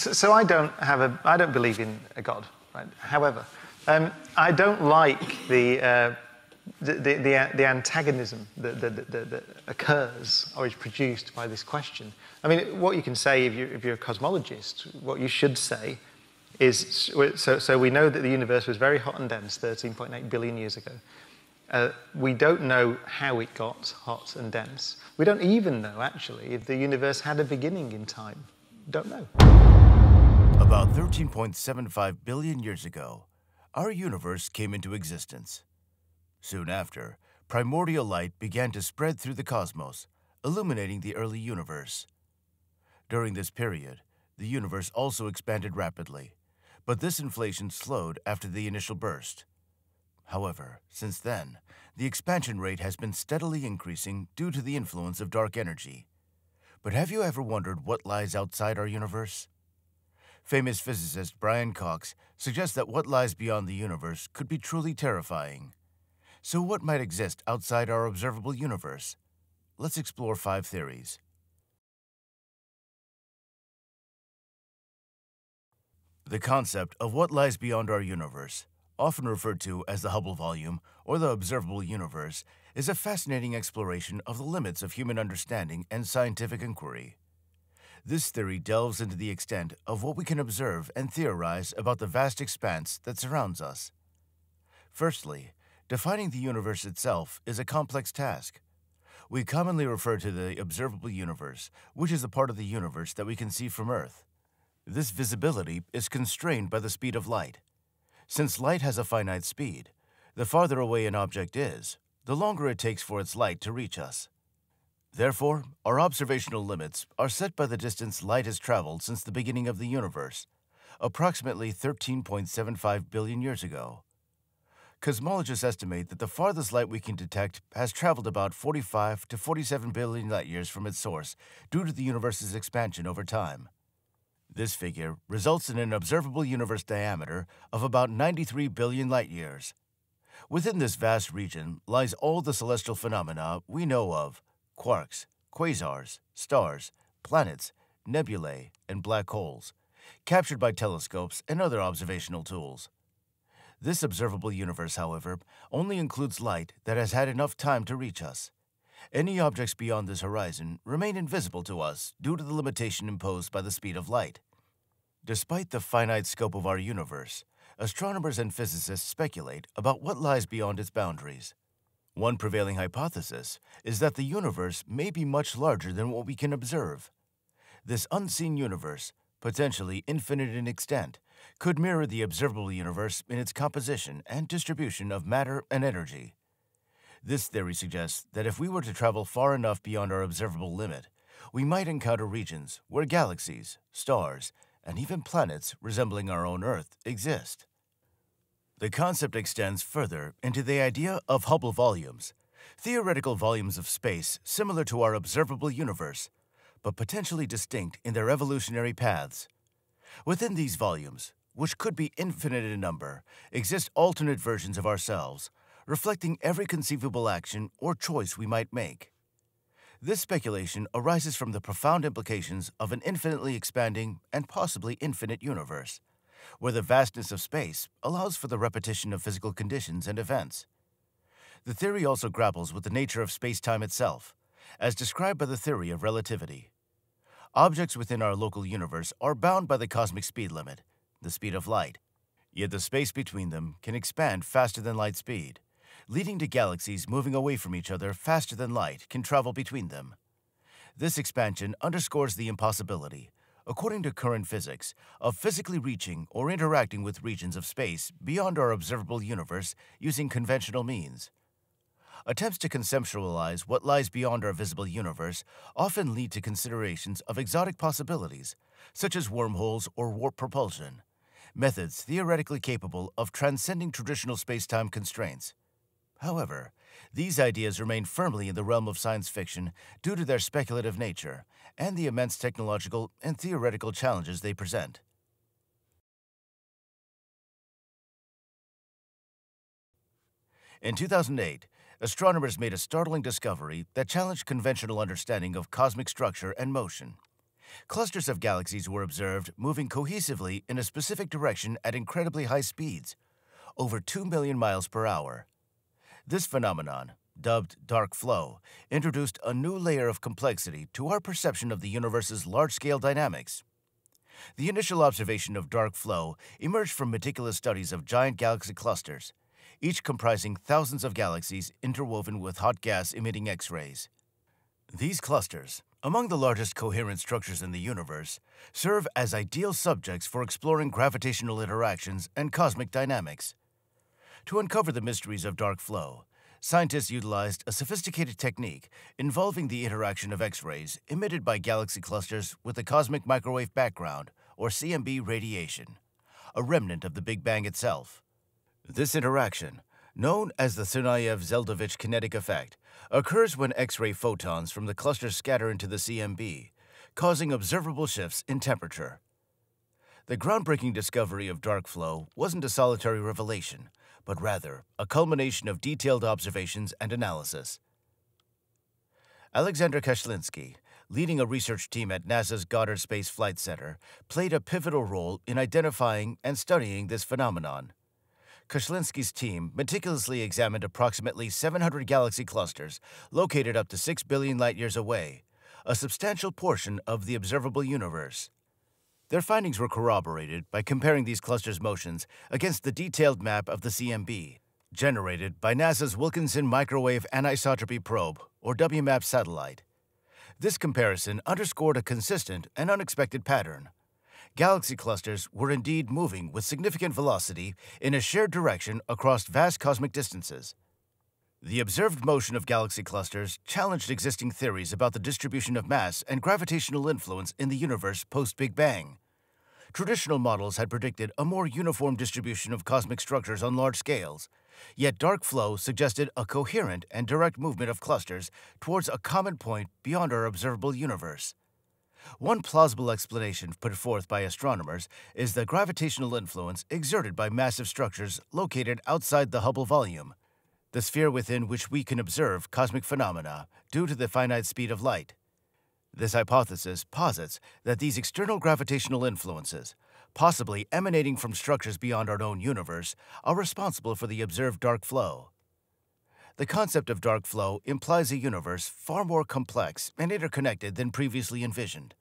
so, I don't have a, I don't believe in a God, right? However, um, I don't like the, uh, the, the, the, the, antagonism that, that, that, that, occurs or is produced by this question. I mean, what you can say if you're, if you're a cosmologist, what you should say is so, so we know that the universe was very hot and dense 13.8 billion years ago. Uh, we don't know how it got hot and dense. We don't even know, actually, if the universe had a beginning in time. Don't know. About 13.75 billion years ago, our universe came into existence. Soon after, primordial light began to spread through the cosmos, illuminating the early universe. During this period, the universe also expanded rapidly, but this inflation slowed after the initial burst. However, since then, the expansion rate has been steadily increasing due to the influence of dark energy. But have you ever wondered what lies outside our universe? Famous physicist Brian Cox suggests that what lies beyond the universe could be truly terrifying. So, what might exist outside our observable universe? Let's explore five theories. The concept of what lies beyond our universe, often referred to as the Hubble volume or the observable universe, is a fascinating exploration of the limits of human understanding and scientific inquiry. This theory delves into the extent of what we can observe and theorize about the vast expanse that surrounds us. Firstly, defining the universe itself is a complex task. We commonly refer to the observable universe, which is a part of the universe that we can see from Earth. This visibility is constrained by the speed of light. Since light has a finite speed, the farther away an object is, the longer it takes for its light to reach us. Therefore, our observational limits are set by the distance light has traveled since the beginning of the universe, approximately 13.75 billion years ago. Cosmologists estimate that the farthest light we can detect has traveled about 45 to 47 billion light years from its source due to the universe's expansion over time. This figure results in an observable universe diameter of about 93 billion light years. Within this vast region lies all the celestial phenomena we know of quarks, quasars, stars, planets, nebulae, and black holes, captured by telescopes and other observational tools. This observable universe, however, only includes light that has had enough time to reach us. Any objects beyond this horizon remain invisible to us due to the limitation imposed by the speed of light. Despite the finite scope of our universe, astronomers and physicists speculate about what lies beyond its boundaries. One prevailing hypothesis is that the universe may be much larger than what we can observe. This unseen universe, potentially infinite in extent, could mirror the observable universe in its composition and distribution of matter and energy. This theory suggests that if we were to travel far enough beyond our observable limit, we might encounter regions where galaxies, stars, and even planets resembling our own Earth exist. The concept extends further into the idea of Hubble volumes, theoretical volumes of space similar to our observable universe, but potentially distinct in their evolutionary paths. Within these volumes, which could be infinite in number, exist alternate versions of ourselves, reflecting every conceivable action or choice we might make. This speculation arises from the profound implications of an infinitely expanding and possibly infinite universe, where the vastness of space allows for the repetition of physical conditions and events. The theory also grapples with the nature of space-time itself, as described by the theory of relativity. Objects within our local universe are bound by the cosmic speed limit, the speed of light, yet the space between them can expand faster than light speed leading to galaxies moving away from each other faster than light can travel between them. This expansion underscores the impossibility, according to current physics, of physically reaching or interacting with regions of space beyond our observable universe using conventional means. Attempts to conceptualize what lies beyond our visible universe often lead to considerations of exotic possibilities, such as wormholes or warp propulsion, methods theoretically capable of transcending traditional space-time constraints. However, these ideas remain firmly in the realm of science fiction due to their speculative nature and the immense technological and theoretical challenges they present. In 2008, astronomers made a startling discovery that challenged conventional understanding of cosmic structure and motion. clusters of galaxies were observed moving cohesively in a specific direction at incredibly high speeds, over 2 million miles per hour. This phenomenon, dubbed dark flow, introduced a new layer of complexity to our perception of the universe's large scale dynamics. The initial observation of dark flow emerged from meticulous studies of giant galaxy clusters, each comprising thousands of galaxies interwoven with hot gas emitting X rays. These clusters, among the largest coherent structures in the universe, serve as ideal subjects for exploring gravitational interactions and cosmic dynamics. To uncover the mysteries of dark flow, scientists utilized a sophisticated technique involving the interaction of X rays emitted by galaxy clusters with the cosmic microwave background, or CMB radiation, a remnant of the Big Bang itself. This interaction, known as the Sunyaev Zeldovich kinetic effect, occurs when X ray photons from the cluster scatter into the CMB, causing observable shifts in temperature. The groundbreaking discovery of dark flow wasn't a solitary revelation, but rather a culmination of detailed observations and analysis. Alexander Kashlinsky, leading a research team at NASA's Goddard Space Flight Center, played a pivotal role in identifying and studying this phenomenon. Kashlinsky's team meticulously examined approximately 700 galaxy clusters located up to 6 billion light years away, a substantial portion of the observable universe. Their findings were corroborated by comparing these clusters' motions against the detailed map of the CMB, generated by NASA's Wilkinson Microwave Anisotropy Probe, or WMAP satellite. This comparison underscored a consistent and unexpected pattern. Galaxy clusters were indeed moving with significant velocity in a shared direction across vast cosmic distances. The observed motion of galaxy clusters challenged existing theories about the distribution of mass and gravitational influence in the universe post Big Bang. Traditional models had predicted a more uniform distribution of cosmic structures on large scales, yet dark flow suggested a coherent and direct movement of clusters towards a common point beyond our observable universe. One plausible explanation put forth by astronomers is the gravitational influence exerted by massive structures located outside the Hubble volume, the sphere within which we can observe cosmic phenomena due to the finite speed of light. This hypothesis posits that these external gravitational influences, possibly emanating from structures beyond our known universe, are responsible for the observed dark flow. The concept of dark flow implies a universe far more complex and interconnected than previously envisioned.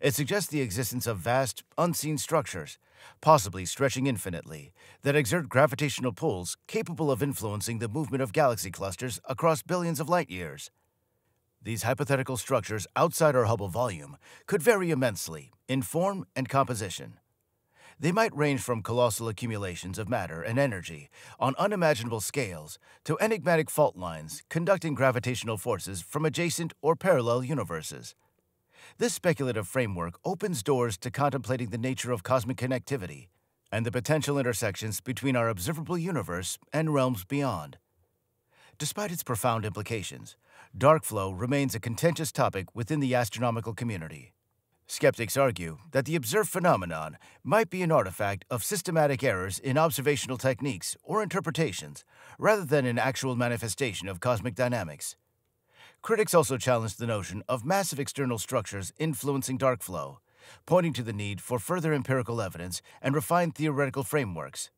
It suggests the existence of vast, unseen structures, possibly stretching infinitely, that exert gravitational pulls capable of influencing the movement of galaxy clusters across billions of light years. These hypothetical structures outside our Hubble volume could vary immensely in form and composition. They might range from colossal accumulations of matter and energy on unimaginable scales to enigmatic fault lines conducting gravitational forces from adjacent or parallel universes. This speculative framework opens doors to contemplating the nature of cosmic connectivity and the potential intersections between our observable universe and realms beyond. Despite its profound implications, dark flow remains a contentious topic within the astronomical community. Skeptics argue that the observed phenomenon might be an artifact of systematic errors in observational techniques or interpretations, rather than an actual manifestation of cosmic dynamics. Critics also challenge the notion of massive external structures influencing dark flow, pointing to the need for further empirical evidence and refined theoretical frameworks.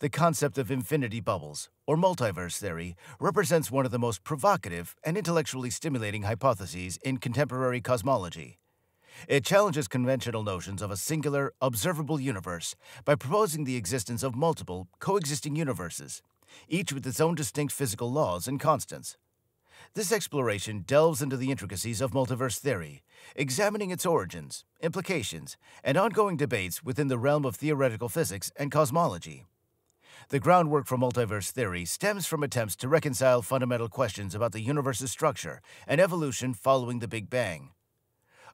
The concept of infinity bubbles, or multiverse theory, represents one of the most provocative and intellectually stimulating hypotheses in contemporary cosmology. It challenges conventional notions of a singular, observable universe by proposing the existence of multiple, coexisting universes, each with its own distinct physical laws and constants. This exploration delves into the intricacies of multiverse theory, examining its origins, implications, and ongoing debates within the realm of theoretical physics and cosmology. The groundwork for multiverse theory stems from attempts to reconcile fundamental questions about the universe's structure and evolution following the Big Bang.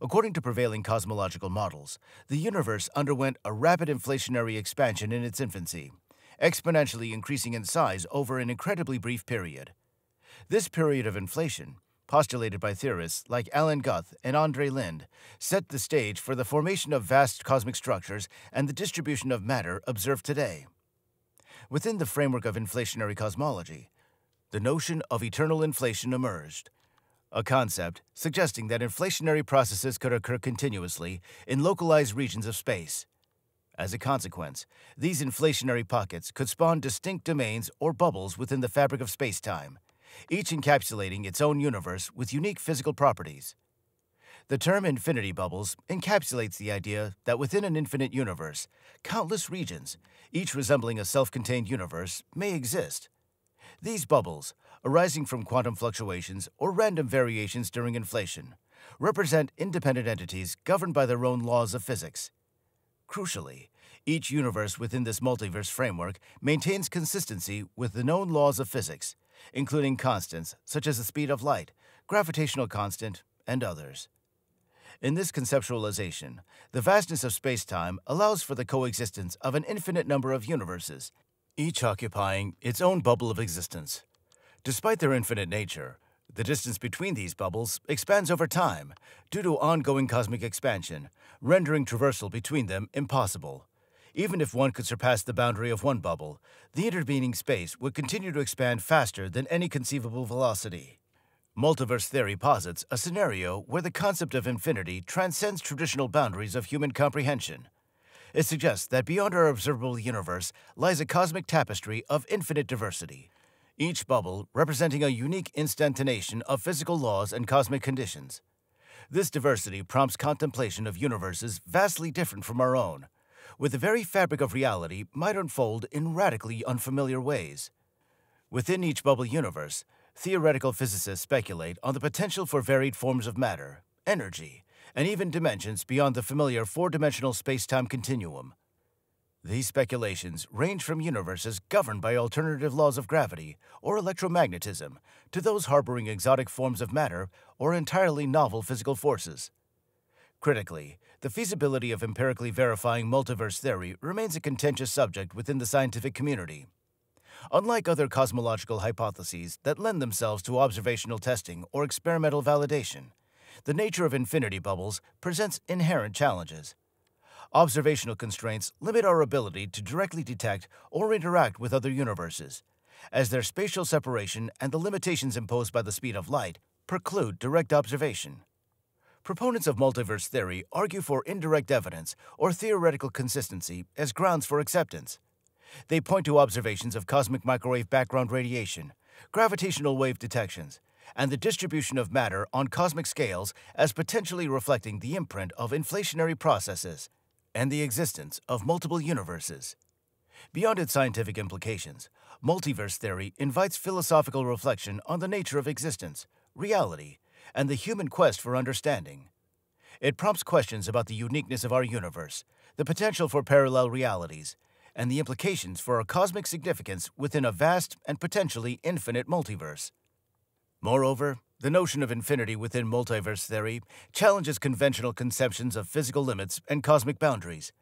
According to prevailing cosmological models, the universe underwent a rapid inflationary expansion in its infancy, exponentially increasing in size over an incredibly brief period. This period of inflation, postulated by theorists like Alan Guth and Andre Linde, set the stage for the formation of vast cosmic structures and the distribution of matter observed today. Within the framework of inflationary cosmology, the notion of eternal inflation emerged, a concept suggesting that inflationary processes could occur continuously in localized regions of space. As a consequence, these inflationary pockets could spawn distinct domains or bubbles within the fabric of spacetime, each encapsulating its own universe with unique physical properties. The term infinity bubbles encapsulates the idea that within an infinite universe, countless regions, each resembling a self contained universe, may exist. These bubbles, arising from quantum fluctuations or random variations during inflation, represent independent entities governed by their own laws of physics. Crucially, each universe within this multiverse framework maintains consistency with the known laws of physics, including constants such as the speed of light, gravitational constant, and others. In this conceptualization, the vastness of spacetime allows for the coexistence of an infinite number of universes, each occupying its own bubble of existence. Despite their infinite nature, the distance between these bubbles expands over time due to ongoing cosmic expansion, rendering traversal between them impossible. Even if one could surpass the boundary of one bubble, the intervening space would continue to expand faster than any conceivable velocity. Multiverse theory posits a scenario where the concept of infinity transcends traditional boundaries of human comprehension. It suggests that beyond our observable universe lies a cosmic tapestry of infinite diversity, each bubble representing a unique instantanation of physical laws and cosmic conditions. This diversity prompts contemplation of universes vastly different from our own, where the very fabric of reality might unfold in radically unfamiliar ways. Within each bubble universe, theoretical physicists speculate on the potential for varied forms of matter, energy, and even dimensions beyond the familiar four dimensional space time continuum. These speculations range from universes governed by alternative laws of gravity or electromagnetism to those harboring exotic forms of matter or entirely novel physical forces. Critically, the feasibility of empirically verifying multiverse theory remains a contentious subject within the scientific community. Unlike other cosmological hypotheses that lend themselves to observational testing or experimental validation, the nature of infinity bubbles presents inherent challenges. Observational constraints limit our ability to directly detect or interact with other universes, as their spatial separation and the limitations imposed by the speed of light preclude direct observation. Proponents of multiverse theory argue for indirect evidence or theoretical consistency as grounds for acceptance. They point to observations of cosmic microwave background radiation, gravitational wave detections, and the distribution of matter on cosmic scales as potentially reflecting the imprint of inflationary processes and the existence of multiple universes. Beyond its scientific implications, multiverse theory invites philosophical reflection on the nature of existence, reality, and the human quest for understanding. It prompts questions about the uniqueness of our universe, the potential for parallel realities, and the implications for our cosmic significance within a vast and potentially infinite multiverse. Moreover, the notion of infinity within multiverse theory challenges conventional conceptions of physical limits and cosmic boundaries.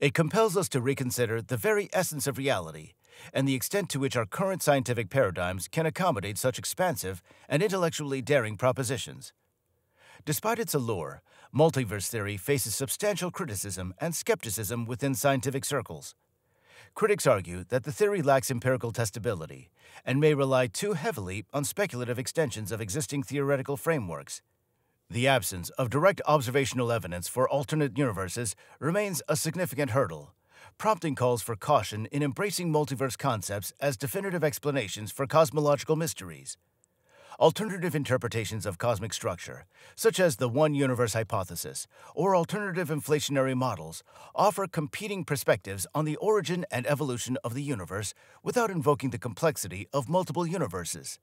It compels us to reconsider the very essence of reality and the extent to which our current scientific paradigms can accommodate such expansive and intellectually daring propositions. Despite its allure, multiverse theory faces substantial criticism and skepticism within scientific circles. Critics argue that the theory lacks empirical testability and may rely too heavily on speculative extensions of existing theoretical frameworks. The absence of direct observational evidence for alternate universes remains a significant hurdle, prompting calls for caution in embracing multiverse concepts as definitive explanations for cosmological mysteries. Alternative interpretations of cosmic structure, such as the one universe hypothesis or alternative inflationary models, offer competing perspectives on the origin and evolution of the universe without invoking the complexity of multiple universes.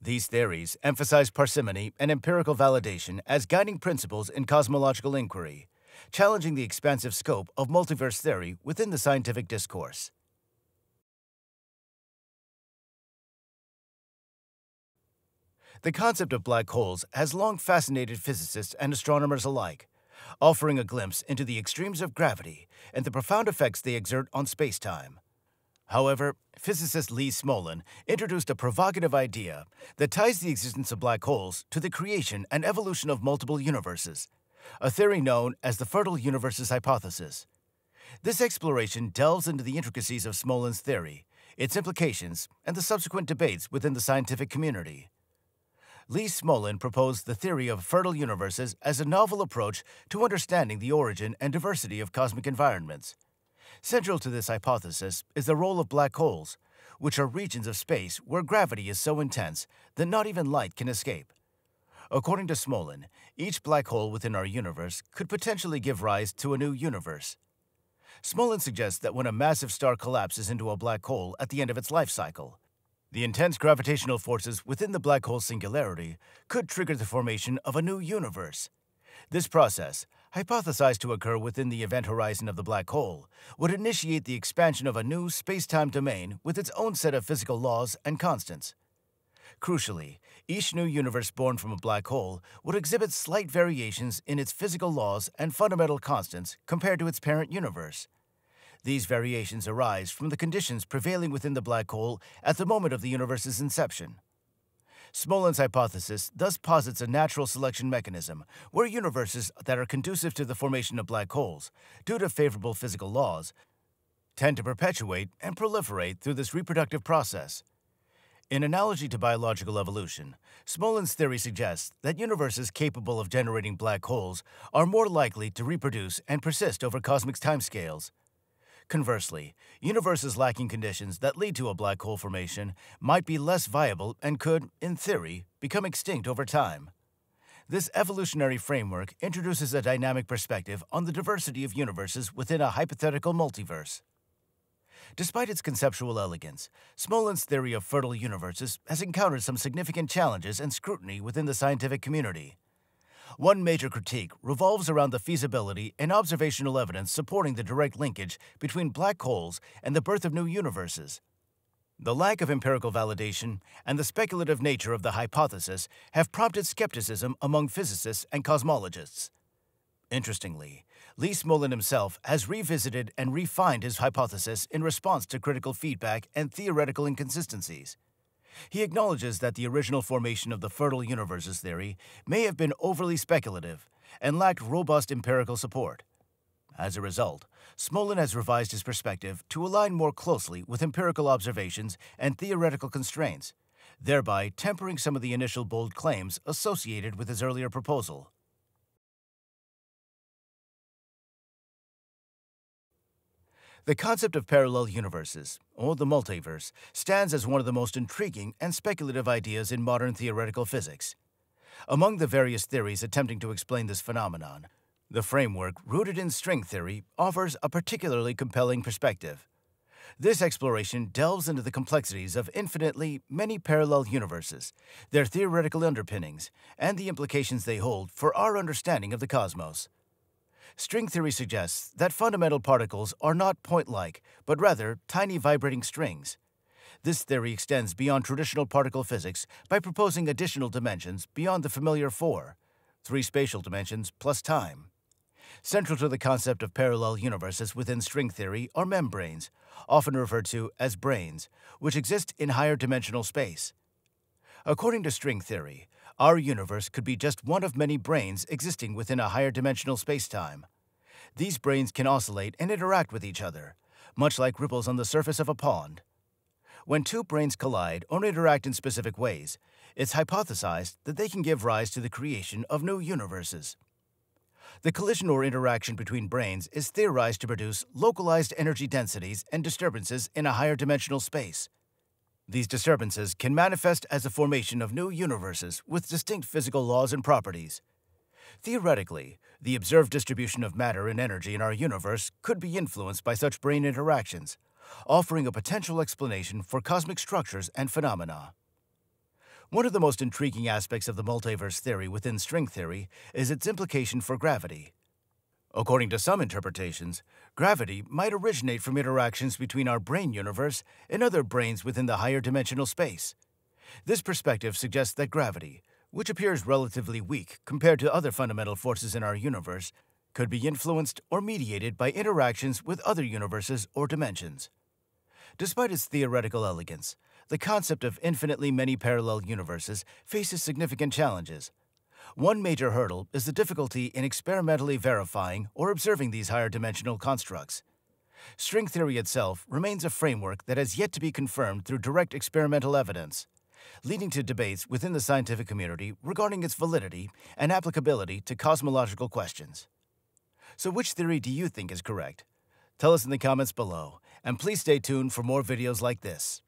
These theories emphasize parsimony and empirical validation as guiding principles in cosmological inquiry, challenging the expansive scope of multiverse theory within the scientific discourse. The concept of black holes has long fascinated physicists and astronomers alike, offering a glimpse into the extremes of gravity and the profound effects they exert on spacetime. However, physicist Lee Smolin introduced a provocative idea that ties the existence of black holes to the creation and evolution of multiple universes, a theory known as the fertile universes hypothesis. This exploration delves into the intricacies of Smolin's theory, its implications, and the subsequent debates within the scientific community. Lee Smolin proposed the theory of fertile universes as a novel approach to understanding the origin and diversity of cosmic environments. Central to this hypothesis is the role of black holes, which are regions of space where gravity is so intense that not even light can escape. According to Smolin, each black hole within our universe could potentially give rise to a new universe. Smolin suggests that when a massive star collapses into a black hole at the end of its life cycle, the intense gravitational forces within the black hole singularity could trigger the formation of a new universe. This process, hypothesized to occur within the event horizon of the black hole, would initiate the expansion of a new space-time domain with its own set of physical laws and constants. Crucially, each new universe born from a black hole would exhibit slight variations in its physical laws and fundamental constants compared to its parent universe. These variations arise from the conditions prevailing within the black hole at the moment of the universe's inception. Smolin's hypothesis thus posits a natural selection mechanism where universes that are conducive to the formation of black holes, due to favorable physical laws, tend to perpetuate and proliferate through this reproductive process. In analogy to biological evolution, Smolin's theory suggests that universes capable of generating black holes are more likely to reproduce and persist over cosmic timescales. Conversely, universes lacking conditions that lead to a black hole formation might be less viable and could, in theory, become extinct over time. This evolutionary framework introduces a dynamic perspective on the diversity of universes within a hypothetical multiverse. Despite its conceptual elegance, Smolin's theory of fertile universes has encountered some significant challenges and scrutiny within the scientific community. One major critique revolves around the feasibility and observational evidence supporting the direct linkage between black holes and the birth of new universes. The lack of empirical validation and the speculative nature of the hypothesis have prompted skepticism among physicists and cosmologists. Interestingly, Lee Smolin himself has revisited and refined his hypothesis in response to critical feedback and theoretical inconsistencies. He acknowledges that the original formation of the fertile universes theory may have been overly speculative and lacked robust empirical support. As a result, Smolin has revised his perspective to align more closely with empirical observations and theoretical constraints, thereby tempering some of the initial bold claims associated with his earlier proposal. The concept of parallel universes, or the multiverse, stands as one of the most intriguing and speculative ideas in modern theoretical physics. Among the various theories attempting to explain this phenomenon, the framework rooted in string theory offers a particularly compelling perspective. This exploration delves into the complexities of infinitely many parallel universes, their theoretical underpinnings, and the implications they hold for our understanding of the cosmos. String theory suggests that fundamental particles are not point-like, but rather tiny vibrating strings. This theory extends beyond traditional particle physics by proposing additional dimensions beyond the familiar four, three spatial dimensions plus time. Central to the concept of parallel universes within string theory are membranes, often referred to as branes, which exist in higher dimensional space. According to string theory, our universe could be just one of many branes existing within a higher dimensional spacetime. These branes can oscillate and interact with each other, much like ripples on the surface of a pond. When two branes collide or interact in specific ways, it's hypothesized that they can give rise to the creation of new universes. The collision or interaction between branes is theorized to produce localized energy densities and disturbances in a higher dimensional space. These disturbances can manifest as a formation of new universes with distinct physical laws and properties. Theoretically, the observed distribution of matter and energy in our universe could be influenced by such brane interactions, offering a potential explanation for cosmic structures and phenomena. One of the most intriguing aspects of the multiverse theory within string theory is its implication for gravity. According to some interpretations, gravity might originate from interactions between our brane universe and other branes within the higher dimensional space. This perspective suggests that gravity, which appears relatively weak compared to other fundamental forces in our universe, could be influenced or mediated by interactions with other universes or dimensions. Despite its theoretical elegance, the concept of infinitely many parallel universes faces significant challenges. One major hurdle is the difficulty in experimentally verifying or observing these higher dimensional constructs. string theory itself remains a framework that has yet to be confirmed through direct experimental evidence, leading to debates within the scientific community regarding its validity and applicability to cosmological questions. So, which theory do you think is correct? Tell us in the comments below, and please stay tuned for more videos like this.